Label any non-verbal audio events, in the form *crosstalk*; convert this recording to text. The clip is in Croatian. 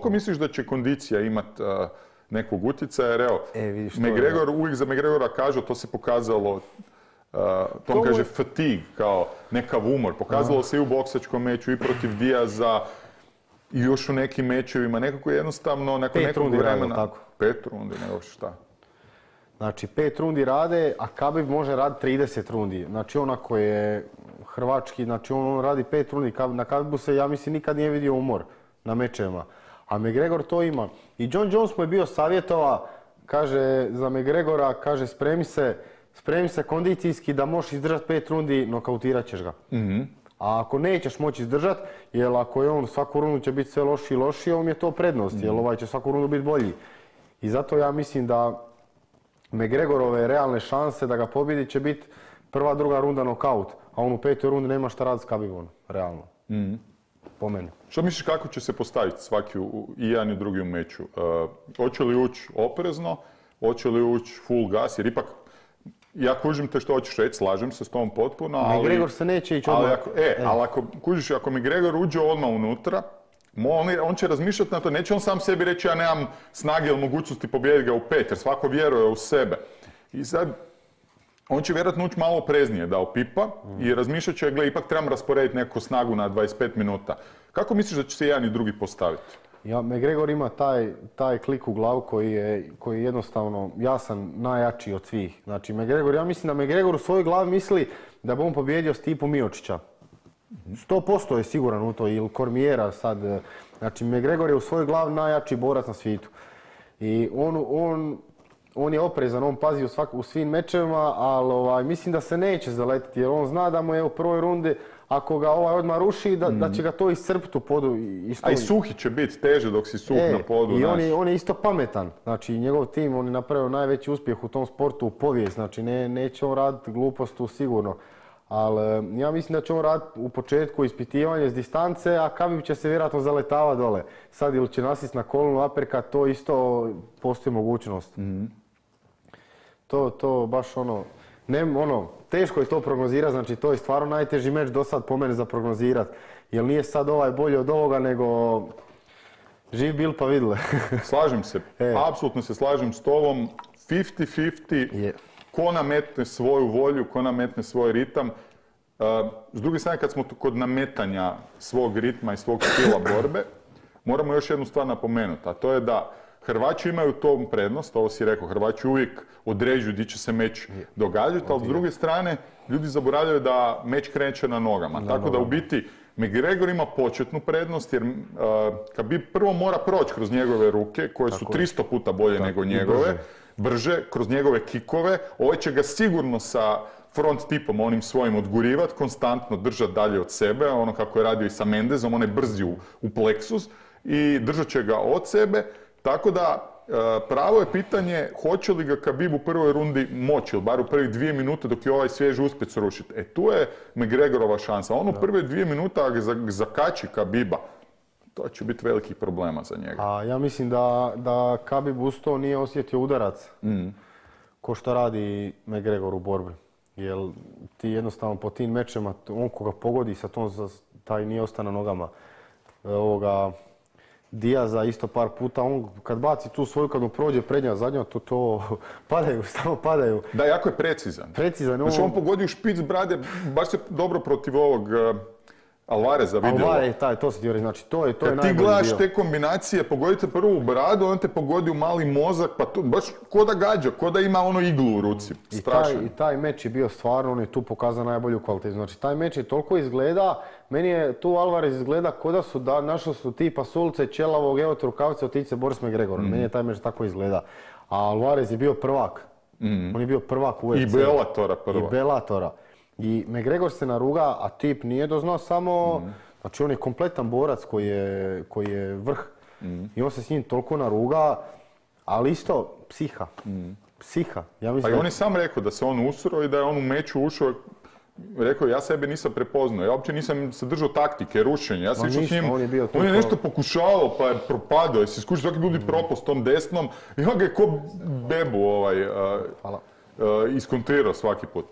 Koliko misliš da će kondicija imat nekog utjecaja? Jer evo, E, vidiš, to je- McGregor, uvijek za McGregora kažu, to se pokazalo, uh, to on To kaže fatigue, kao nekav umor. Pokazalo se i u boksačkom meču, i protiv Diaza, i još u nekim mečevima. Nekako jednostavno, nakon nekog vremena... tako? Pet rundi, nego šta. Znači, pet rundi rade, a Khabib može raditi 30 rundi. Znači, on ako je hrvački, znači on, on radi pet rundi. Na Khabibu se, ja mislim, nikad nije vidio umor na mečevima. A McGregor to ima. I John Jones mu je bio savjetova, kaže za McGregora, kaže spremi se, spremi se kondicijski da možeš izdržati pet rundi, nokautirat ćeš ga. A ako nećeš moći izdržat, jer ako je on svaku rundu će biti sve lošiji i lošiji, on je to prednost, jer ovaj će svaku rundu biti bolji. I zato ja mislim da McGregorove realne šanse da ga pobjedi će biti prva, druga runda nokaut, a on u petoj rundi nema šta raditi s Khabibom, realno. Po meni. Što misliš kako će se postaviti svaki u, i jedan i drugi u meču? Uh, hoće li ući oprezno, hoće li ući full gas, jer ipak ja kužim te što hoćeš reći, slažem se s tom potpuno, ali... McGregor se neće ići ali odmah. ako, e, ali ako, kužiš, ako McGregor uđe odmah unutra, on, on će razmišljati na to, neće on sam sebi reći ja nemam snage ili mogućnosti pobijediti ga u pet, jer svako vjeruje u sebe. I sad, on će vjerojatno ući malo opreznije da opipa i razmišljat će, gle, ipak trebam rasporediti neku snagu na 25 minuta. Kako misliš da će se jedan i drugi postaviti? Ja, McGregor ima taj, taj klik u glavu koji je, koji je jednostavno jasan, najjači od svih. Znači, McGregor, ja mislim da McGregor u svojoj glavi misli da bi on pobjedio Stipu Miočića. 100% je siguran u to, ili Kormijera sad. e, Znači, McGregor je u svojoj glavi najjači borac na svijetu. I on, on, on je oprezan, on pazi u, svak, u svim mečevima, ali ovaj, mislim da se neće zaletiti, jer on zna da mu je u prvoj rundi, ako ga ovaj odmah ruši, da, da će ga to iscrpiti u podu. Isto, A i suhi će biti teže dok si suh E, na podu. I on je, on je isto pametan. Znači, njegov tim, on je napravio najveći uspjeh u tom sportu u povijest. Znači, ne, neće on raditi glupost tu sigurno. Ali e, ja mislim da će on raditi u početku ispitivanje s distance, a Khabib će se vjerojatno zaletava dole. Sad ili će nasist na kolonu aperka, to isto postoji mogućnost. Mhm. To, to baš ono, ne, ono, teško je to prognozirati, znači to je stvarno najteži meč do sad po mene za prognozirati. Jer nije sad ovaj bolji od ovoga, nego živ bil pa vidle. *laughs* Slažem se, E. apsolutno se slažem s tobom. 50-50, Je. ko nametne svoju volju, ko nametne svoj ritam. Uh, s druge strane, kad smo kod nametanja svog ritma i svog stila borbe, moramo još jednu stvar napomenuti, a to je da Hrvaći imaju tom prednost, ovo si rekao, Hrvaći uvijek određuju gdje će se meč događati, ali s druge strane, ljudi zaboravljaju da meč kreće na nogama. Tako da u biti McGregor ima početnu prednost jer uh, kad bi prvo mora proći kroz njegove ruke, koje su 300 puta bolje nego njegove, brže. kroz njegove kikove. Ovaj će ga sigurno sa front tipom, onim svojim odgurivat, konstantno držati dalje od sebe, ono kako je radio i sa Mendezom, onaj brzi u, u pleksus i držat će ga od sebe. Tako da, e, pravo je pitanje hoće li ga Khabib u prvoj rundi moći, ili bar u prvih dvije minute dok je ovaj svjež uspjet srušiti. E tu je McGregorova šansa. On u prve dvije minute ako za- zakači Khabiba, to će biti velikih problema za njega. A ja mislim da, da Khabib uz to nije osjetio udarac. Ko što radi McGregor u borbi. Jer ti jednostavno po tim mečima, on koga pogodi sa tom, taj nije ostao na nogama. E, Ovoga, Diaza isto par puta, on kad baci tu svoju, kad mu prođe prednja, zadnja, to, to *laughs* padaju, samo padaju. Da, jako je precizan. Precizan, Znači on pogodio špic brade, baš se dobro protiv ovog Alvareza vidjelo. Ali taj, to se ti znači to je, to je Kad ti najbolji gledaš dio. te kombinacije, pogodite prvo u bradu, on te pogodi u mali mozak, pa to baš ko da gađa, ko da ima ono iglu u ruci. I taj. I taj meč je bio stvarno, on je tu pokazao najbolju kvalitetu. Znači taj meč je toliko izgleda, meni je tu Alvarez izgleda ko da su da, našli su tipa Sulce, Čelavog, evo otići se Boris McGregor. Mhm. Meni je taj meč tako izgleda. A Alvarez je bio prvak. On je bio prvak u UFC. I Bellatora I prvo. Bellatora. I McGregor se naruga, a tip nije doznao samo, Mhm. znači on je kompletan borac koji je, koji je vrh. I on se s njim toliko naruga, ali isto psiha. Psiha. Ja Pa mislim i da- on je sam rekao da se on usro i da je on u meču ušao Rekao ja sebe nisam prepoznao, ja uopće nisam se držao taktike, rušenja. Ja sam išao s njim, on je bio tu on je ko- nešto pokušavao pa je propadao, jesi skušao svaki budi propao s tom desnom i on ga je ko bebu ovaj, uh, uh, iskontirao svaki put.